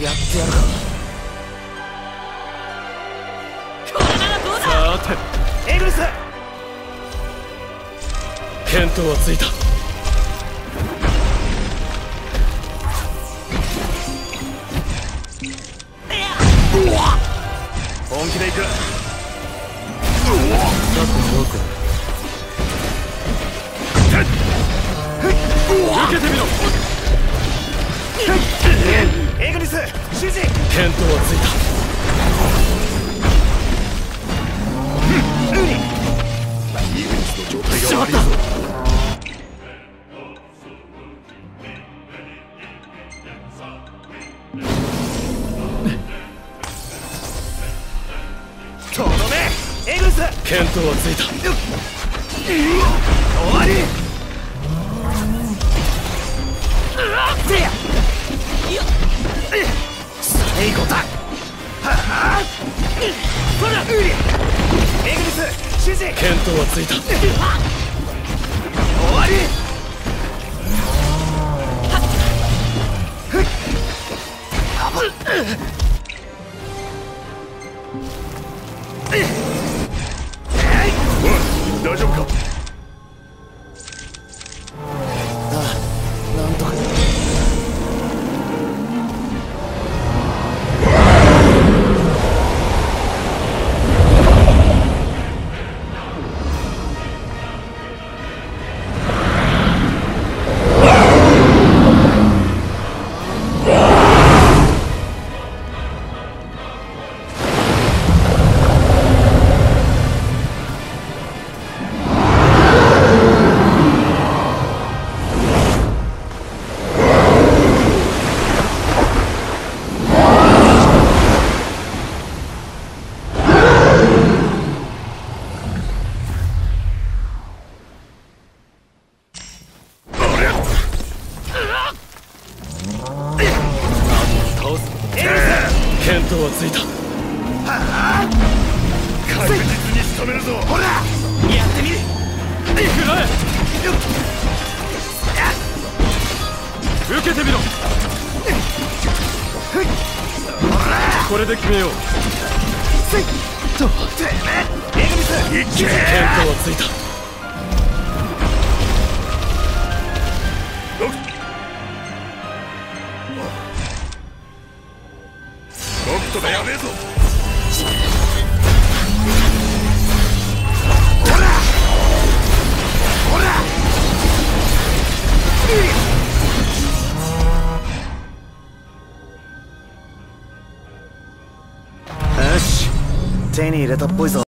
やってやるか。これならどうださてエグルス見当はついた。本気でいく。さてど受けてみろの状態しまった。とどめエグス見当はついた終わり最後だはあエグス。指示見当はついた。大丈夫か見当はついた。確実に仕留めるぞ。ほら！やってみる。食らえ受けてみろ。これで決めよう。せいとてめえエグリス！いけ見当はついたロットがやべえぞ。ほらよし。手に入れたっぽいぞ。